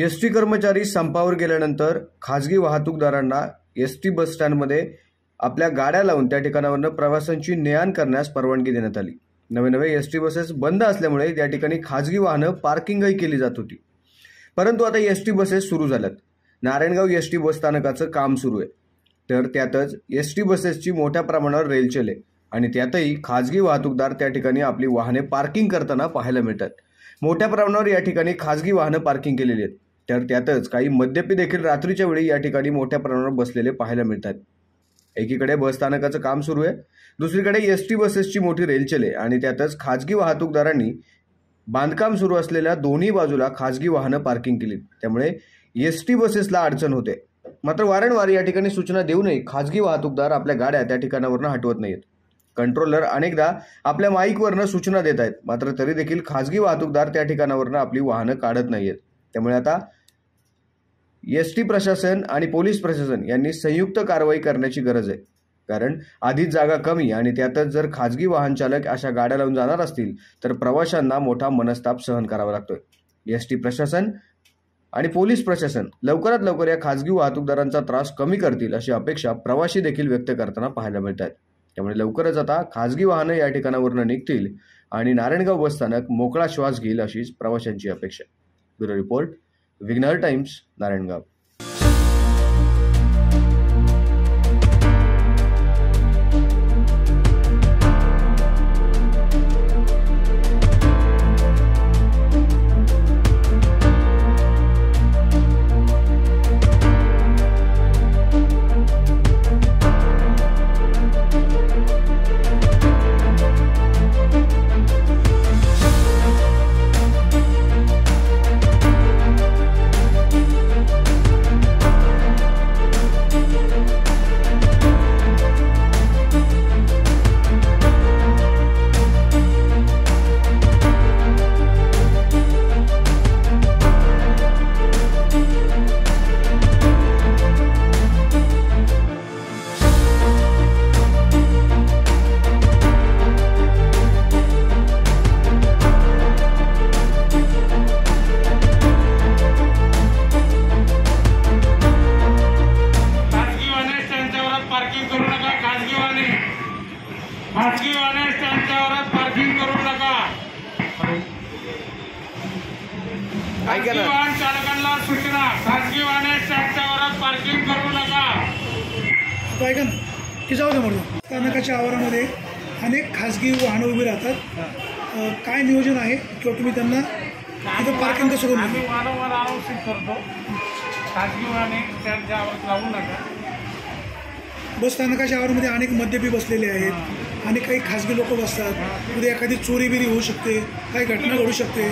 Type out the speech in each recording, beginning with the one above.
S T कर्मचारी संपावर गेल्यानंतर खाजगी वाहतूकदारांना एस टी बसस्टँडमध्ये आपल्या गाड्या लावून त्या ठिकाणावरनं प्रवाशांची ने आण करण्यास परवानगी देण्यात आली. नवे नवे एस टी बसेस बंद असल्यामुळे त्या ठिकाणी खाजगी वाहनं पार्किंगही केली जात होती. परंतु आता एस टी बसेस सुरू झाल्यात. नारायणगाव एस टी बसस्थानकाचं काम सुरू आहे. तर त्यातच एस टी बसेसची मोठ्या प्रमाणावर रेलचेल आहे आणि त्यातही खाजगी वाहतूकदार त्या ठिकाणी आपली वाहने पार्किंग करताना पाहायला मिळतात. मोठ्या प्रमाणावर या ठिकाणी खाजगी वाहनं पार्किंग केलेली आहेत. तर त्यातच काही मद्यपी देखील रात्रीच्या वेळी या ठिकाणी मोठ्या प्रमाणावर बसलेले पाहायला मिळतात. एकीकडे बसस्थानकाचं काम सुरू आहे. दुसरीकडे एस टी बसेसची मोठी रेलचेले आणि त्यातच खाजगी वाहतूकदारांनी बांधकाम सुरू असलेल्या दोन्ही बाजूला खाजगी वाहनं पार्किंग केली. त्यामुळे एस टी बसेसला अडचण होते. मात्र वारंवार या ठिकाणी सूचना देऊनही खाजगी वाहतूकदार आपल्या गाड्या त्या ठिकाणावरनं हटवत नाहीत. कंट्रोलर अनेकदा आपल्या माईकवरनं सूचना देत आहेत. मात्र तरी देखील खाजगी वाहतूकदार त्या ठिकाणावरनं आपली वाहनं काढत नाहीयेत. त्यामुळे आता एस टी प्रशासन आणि पोलीस प्रशासन यांनी संयुक्त कारवाई करण्याची गरज आहे. कारण आधीच जागा कमी आणि त्यातच जर खाजगी वाहन चालक अशा गाड्या लावून जाणार असतील तर प्रवाशांना मोठा मनस्ताप सहन करावा लागतोय. एस टी प्रशासन आणि पोलीस प्रशासन लवकरात लवकर या खाजगी वाहतूकदारांचा त्रास कमी करतील अशी अपेक्षा प्रवाशी देखील व्यक्त करताना पाहायला मिळतात त्यामुळे लवकरच आता खाजगी वाहनं या ठिकाणावरनं निघतील आणि नारायणगाव बसस्थानक मोकळा श्वास घेईल अशीच प्रवाशांची अपेक्षा bureau report Wigner Times, Narangab. स्टँडच्या वरात पार्किंग करू नका. ना वाहन चालकांना सूचना खाजगी वाहने स्टँडच्या वरात पार्किंग करू नका. ऐका ना की जाऊ दे म्हणून स्थानकाच्या आवारामध्ये अनेक खाजगी वाहनं उभी राहतात. काय नियोजन आहे? किंवा तुम्ही त्यांना तिथं पार्किंग कसं करून आम्ही? वारंवार आरोपित करतो. खाजगी वाहने स्टँडच्या वरात लावू नका. बस स्थानकाच्या आवारामध्ये अनेक मद्यपी बसलेले आहेत. आणि काही खाजगी लोक बसतात. उद्या एखादी चोरी बिरी होऊ शकते. काही घटना घडू शकते.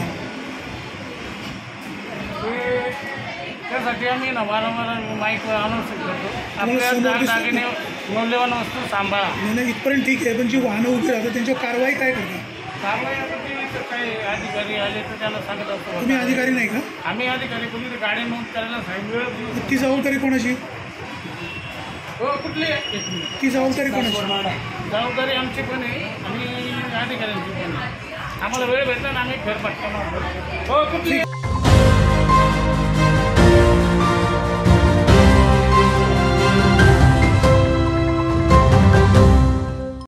त्यासाठी आम्ही ना वारंवार माईकवर अनाऊन्स करतो. आपल्यासमोर दिसत दागिने मौल्यवान वस्तू सांभाळा. नाही नाही, इथपर्यंत ठीक आहे पण जी वाहनं उभी राहतात त्यांच्यावर कारवाई काय करता कारवाई आता ते इथं काही अधिकारी आले तर त्यांना सांगत असतो. तुम्ही अधिकारी नाही का? आम्ही अधिकारी कोणी तर गाडी नोंद करायला सांगितलं. ती जबाबदारी कोणाची? हो कुठली ती जबाबदारी कोणाची? जबाबदारी आमची पण आहे आणि अधिकाऱ्यांची पण आहे. आम्हाला वेळ भेटला ना आम्ही मारतो हो कुठली